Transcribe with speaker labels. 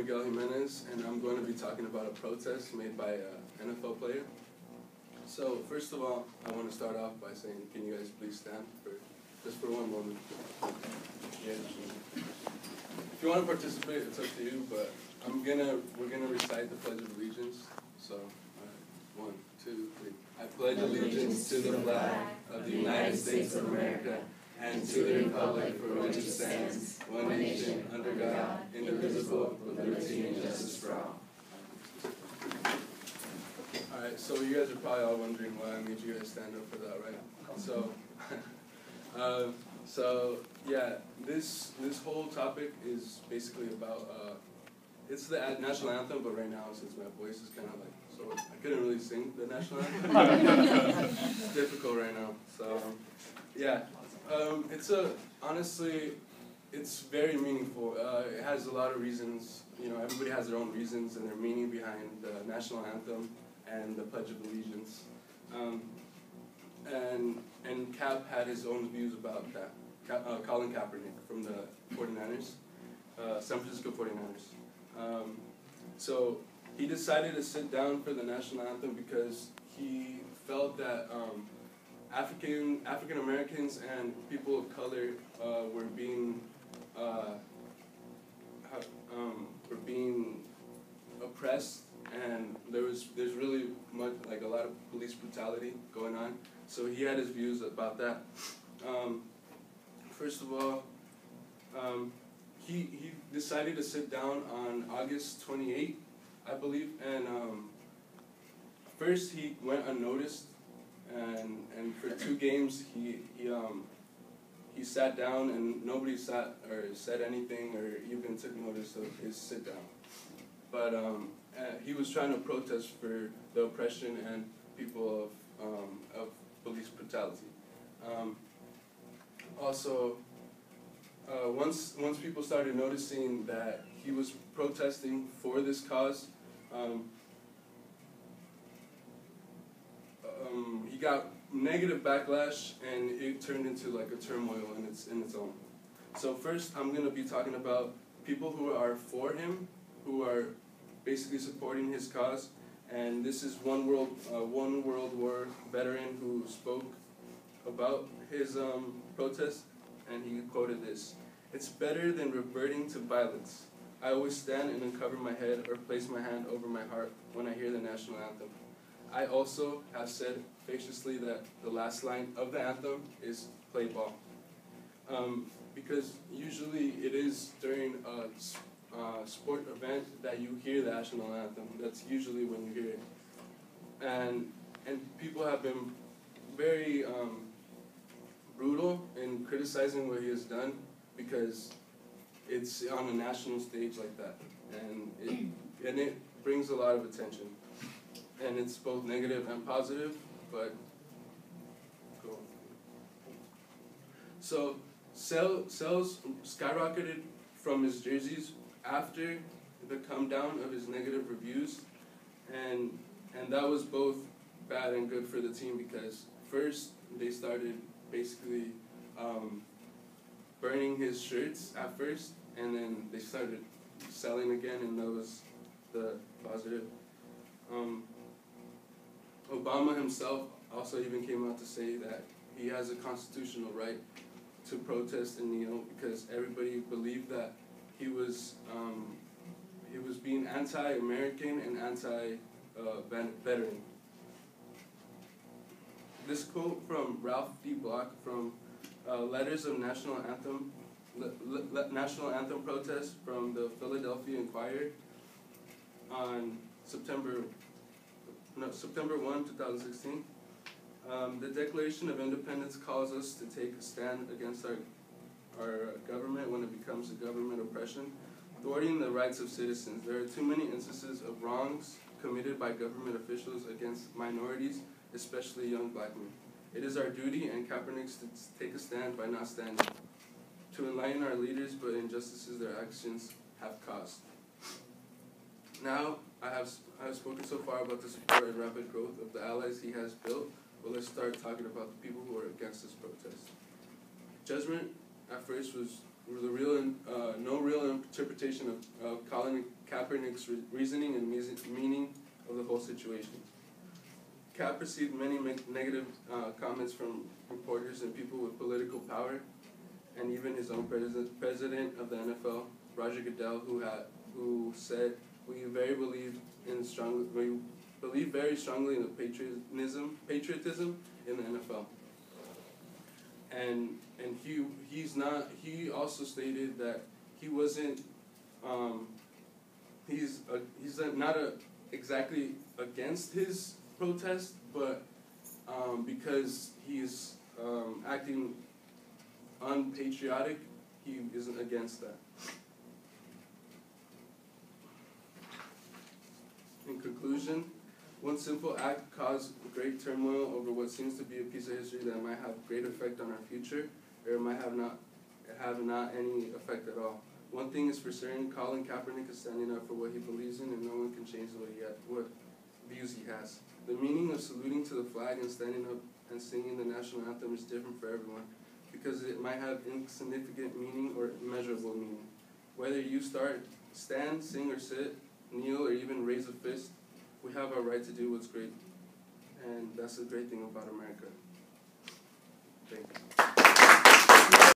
Speaker 1: Miguel Jimenez, and I'm going to be talking about a protest made by an NFL player. So, first of all, I want to start off by saying, can you guys please stand for just for one moment? Yeah. If you want to participate, it's up to you, but I'm gonna we're gonna recite the Pledge of Allegiance. So, uh, one, two, three. I pledge allegiance to the flag of the United States of America and to the republic for which it stands, one nation under God, indivisible, with liberty and justice for all. All right, so you guys are probably all wondering why I made you guys stand up for that, right? So, uh, so yeah, this this whole topic is basically about uh, it's the national anthem, but right now since my voice is kind of like so I couldn't really sing the national anthem. it's difficult right now, so yeah, um, it's a honestly, it's very meaningful. Uh, it has a lot of reasons. You know, everybody has their own reasons and their meaning behind the national anthem and the Pledge of Allegiance. Um, and and Cap had his own views about that. Uh, Colin Kaepernick from the 49ers, uh, San Francisco 49ers. Um, so he decided to sit down for the national anthem because he felt that um, African African Americans and people of color uh, were being uh, um, were being oppressed, and there was there's really much like a lot of police brutality going on. So he had his views about that. Um, first of all, um, he he decided to sit down on August 28, I believe, and um, first he went unnoticed and and for two games he he um he sat down and nobody sat or said anything or even took notice of his sit down. But um, uh, he was trying to protest for the oppression and people of um, of police brutality. Um, also, uh, once once people started noticing that he was protesting for this cause, um, um, he got negative backlash, and it turned into like a turmoil in its in its own. So first, I'm gonna be talking about people who are for him, who are basically supporting his cause, and this is one world uh, one World War veteran who spoke about his um, protest, and he quoted this: "It's better than reverting to violence." I always stand and uncover my head or place my hand over my heart when I hear the national anthem. I also have said facetiously that the last line of the anthem is play ball. Um, because usually it is during a uh, sport event that you hear the national anthem. That's usually when you hear it. And, and people have been very um, brutal in criticizing what he has done because it's on a national stage like that. And it, and it brings a lot of attention and it's both negative and positive, but go. So sell, sales skyrocketed from his jerseys after the come down of his negative reviews, and and that was both bad and good for the team because first they started basically um, burning his shirts at first, and then they started selling again, and that was the positive. Um, Obama himself also even came out to say that he has a constitutional right to protest and kneel because everybody believed that he was um, he was being anti-American and anti-veteran. Uh, this quote from Ralph D. Block from uh, Letters of National Anthem, National Anthem protest from the Philadelphia Inquirer on September no, September 1, 2016. Um, the Declaration of Independence calls us to take a stand against our, our government when it becomes a government oppression, thwarting the rights of citizens. There are too many instances of wrongs committed by government officials against minorities, especially young black men. It is our duty and Kaepernick's to take a stand by not standing, to enlighten our leaders, but injustices their actions have caused. Now, I have, I have spoken so far about the support and rapid growth of the allies he has built, but let's start talking about the people who are against this protest. Judgment at first was the real, uh, no real interpretation of, of Colin Kaepernick's re- reasoning and meaning of the whole situation. Cap received many negative uh, comments from reporters and people with political power, and even his own president, president of the NFL, Roger Goodell, who had who said, "We very believe in strong, we believe very strongly in the patriotism, patriotism in the NFL." And and he he's not. He also stated that he wasn't. Um, he's a, he's a, not a, exactly against his protest, but um, because he's um, acting unpatriotic, he isn't against that. In conclusion, one simple act caused great turmoil over what seems to be a piece of history that might have great effect on our future, or it might have not have not any effect at all. One thing is for certain, Colin Kaepernick is standing up for what he believes in, and no one can change what he ha- what views he has. The meaning of saluting to the flag and standing up and singing the national anthem is different for everyone, because it might have insignificant meaning or immeasurable meaning. Whether you start, stand, sing, or sit, kneel, or even raise a fist, we have a right to do what's great, and that's the great thing about America. Thank you.